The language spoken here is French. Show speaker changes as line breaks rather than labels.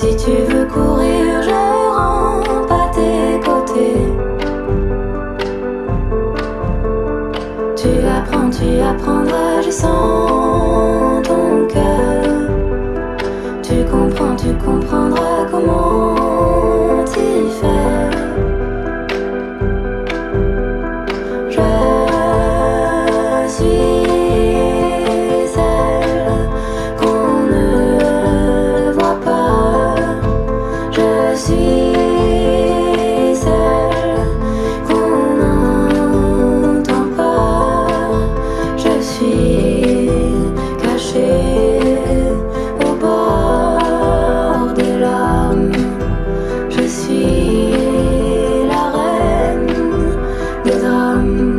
Si tu veux courir, je rampe à tes côtés. Tu apprends, tu apprendras, je sens ton cœur. Tu comprends, tu comprendras comment faire. come